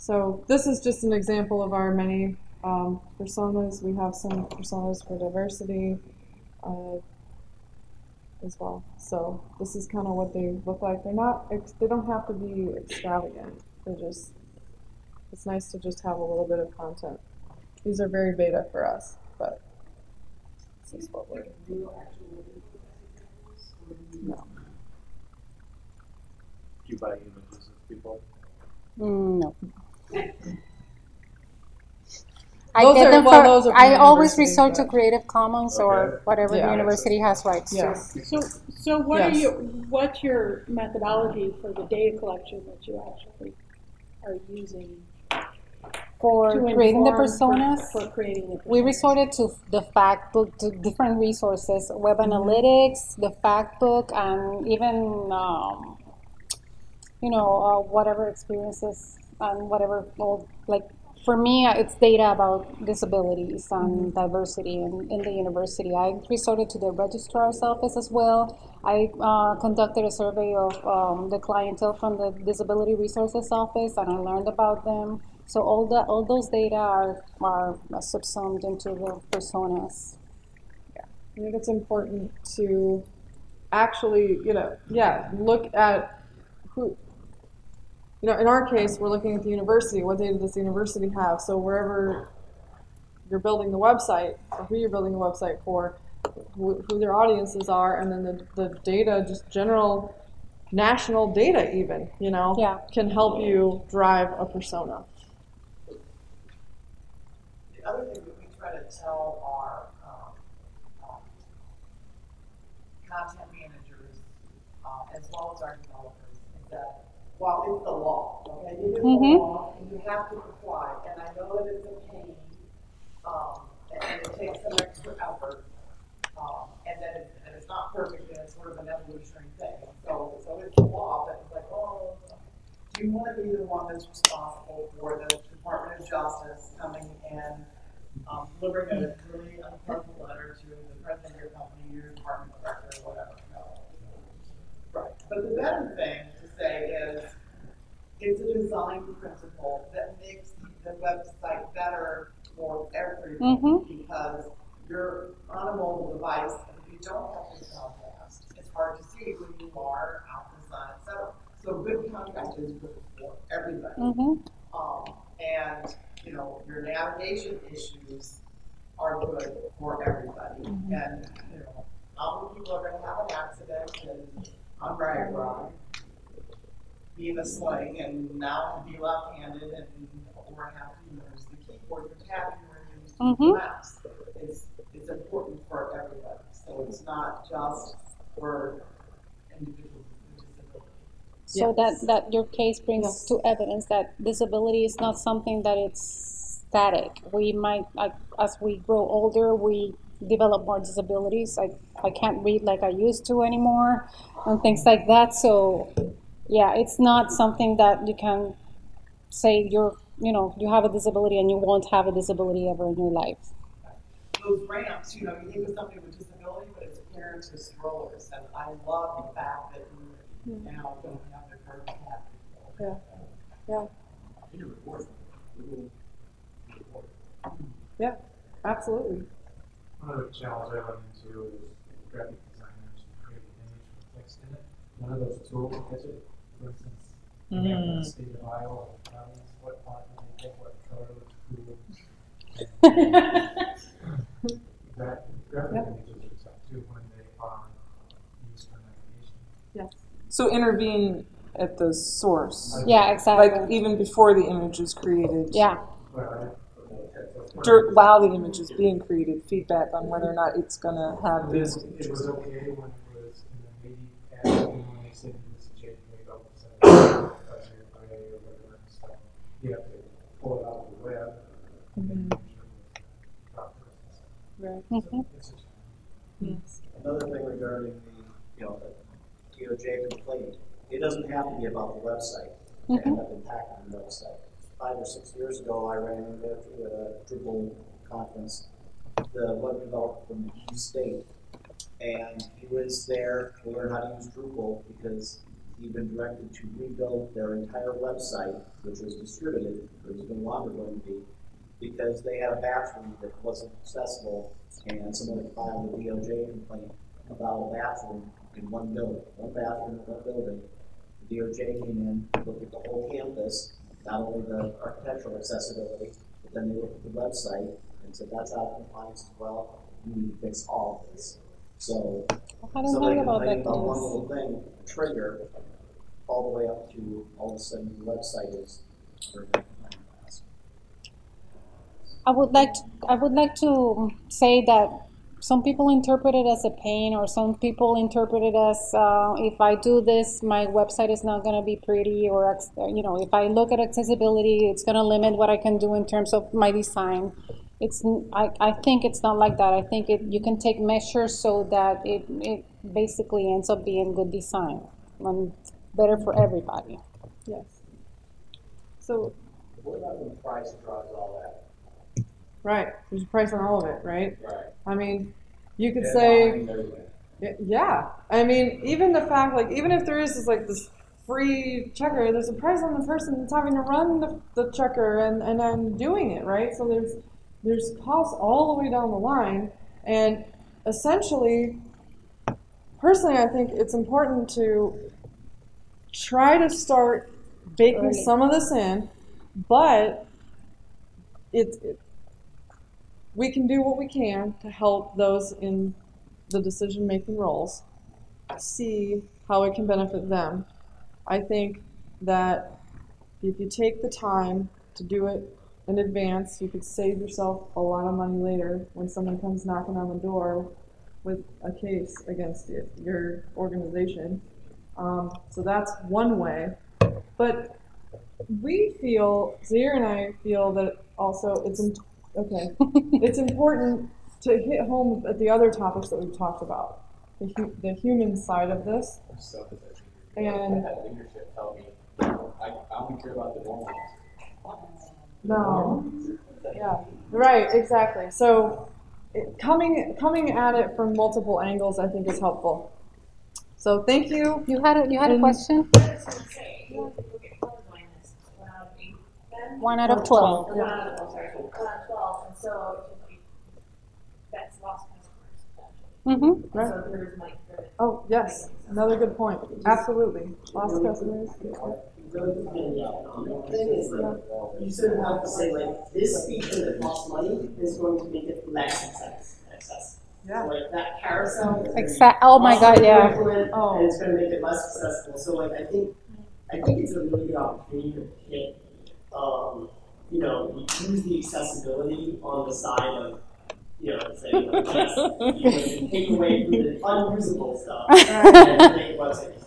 So this is just an example of our many um, personas. We have some personas for diversity uh, as well. So this is kind of what they look like. They're not. They don't have to be extravagant. They're just. It's nice to just have a little bit of content. These are very beta for us, but this is what we're. No. Do you buy images of people? Mm, no. I Those get are- them well, for, those are I always resort to Creative Commons or Okay. whatever the university has rights Yes. to. So, so what are you, what's your methodology for the data collection that you actually are using? For creating the inform for- personas, For creating the. we resorted to the fact book, to different resources, web Mm-hmm. analytics, the fact book, and even, um, you know, uh, whatever experiences and whatever, well, like for me, it's data about disabilities and diversity in, in the university. I resorted to the registrar's office as well. I uh, conducted a survey of um, the clientele from the Disability Resources Office, and I learned about them. So all that, all those data are, are subsumed into the personas. Yeah. I think it's important to actually, you know, yeah, look at who, you know, in our case, we're looking at the university. What data does the university have? So wherever you're building the website, or who you're building the website for, who, who their audiences are, and then the, the data, just general national data, even, you know, Yeah. can help you drive a persona. The other thing that we try to tell our, um, um, content managers, uh, as well as our developers, is while it's the law, okay, it is the Mhm. law, and you have to comply, and I know that it's a pain, um, and, and it takes some extra effort, um, and that it's, and it's not perfect, and it's sort of an evolutionary thing, so, so it's the law, but it's like, oh, do you want to be the one that's responsible for the Department of Justice coming and um, delivering a really unpleasant letter to the president of your company, your department director, or whatever? No. Right. But the better thing say is, it's a design principle that makes the website better for everyone Mhm. because you're on a mobile device, and if you don't have good contrast, it's hard to see when you are out in the sun, et cetera. So good contrast is good for everybody. Mhm. Um, and, you know, your navigation issues are good for everybody. And, you know, how many people are gonna have an accident and on Riot Rock, be in a sling and now be left-handed and, or have to use the keyboard, or tapping or use the Mhm. mouse. It's, it's important for everybody, so it's not just for individuals with disabilities. So that, that your case brings to evidence that disability is not something that it's static. We might, like, as we grow older, we develop more disabilities. I, I can't read like I used to anymore and things like that. So, yeah, it's not something that you can say you're, you know, you have a disability and you won't have a disability ever in your life. those ramps, you know, you think of somebody with disability, but it's parents with strollers, and I love the fact that we mm-hmm. now don't have their curb cut. Yeah. Yeah. You can report it. Google report. Yeah, absolutely. One of the challenges I run into is graphic designers who create an image with text in it. None of those tools catch it. For instance, you have Mm. the state of Iowa, counties, what font do they pick, what color looks cool. Gra- Graphic Yep. images are tough too when they are used for navigation. Yes. So intervene at the source. Yeah, exactly. Like even before the image is created. Yeah. Well, Dur- while the image is being created, feedback on whether or not it's gonna have It it was okay when it was in the Navy ad, and when they said this is Jake, they go, send it to us or by or whatever and stuff. You have to pull it out of the web proper. Right. Mhm. It's challenge. Another thing regarding the, you know, the DOJ complaint, it doesn't have to be about the website to end up impacting the website. Five or six years ago, I ran into a Drupal conference, the web developer from the East State. And he was there to learn how to use Drupal because he'd been directed to rebuild their entire website, which was distributed, but was no longer going to be, because they had a bathroom that wasn't accessible, and someone filed a DOJ complaint about a bathroom in one building, one bathroom in one building. The DOJ came in, looked at the whole campus, not only the architectural accessibility, but then they looked at the website and said, that's out of compliance as well, you need to fix all of this. So, I didn't somebody know about that about one little thing, trigger, all the way up to all of a sudden the website is. I would like to, I would like to say that some people interpret it as a pain, or some people interpret it as uh, if I do this, my website is not going to be pretty, or you know, if I look at accessibility, it's going to limit what I can do in terms of my design. It's n- I, I think it's not like that. I think it you can take measures so that it it basically ends up being good design and better for everybody. Yes. So, What about when price drives all that? Right. There's a price on all of it, right? Right. I mean, you could Deadlines say, and everything. Yeah, I mean, even the fact, like, even if there is this, like, this free checker, there's a price on the person that's having to run the, the checker and, and then doing it, right? So there's, there's costs all the way down the line. And essentially, personally, I think it's important to try to start baking Early. some of this in, but it's, it, we can do what we can to help those in the decision making roles see how it can benefit them. I think that if you take the time to do it in advance, you could save yourself a lot of money later when someone comes knocking on the door with a case against you, your organization. Um, so that's one way. But we feel, Zayira and I feel that also it's im- okay. [laughs] it's important to hit home at the other topics that we've talked about, the, hu- the human side of this. And I had leadership tell me, I, I only care about the normal ones. [laughs] no, yeah, right, exactly. So it, coming coming at it from multiple angles, I think is helpful. So thank you. You had a, you had a question? One out of twelve. One out of, oh, sorry, one out of twelve, and so that's lost customers. Mm-hmm. Right. So there's like, the- Oh yes, another good point. Absolutely, lost customers. The thing is, like, you sort of have to say, like, this feature that costs money is going to make it less accessible. Yeah. So, Like, that carousel. is Exact- oh my God, yeah. it, Oh. And it's gonna make it less accessible, so like, I think, I think it's a really good opportunity to hit, um, you know, use the accessibility on the side of, you know, say, you [laughs] know, yes, you know, take away from the unusable stuff [laughs] and make what's usable.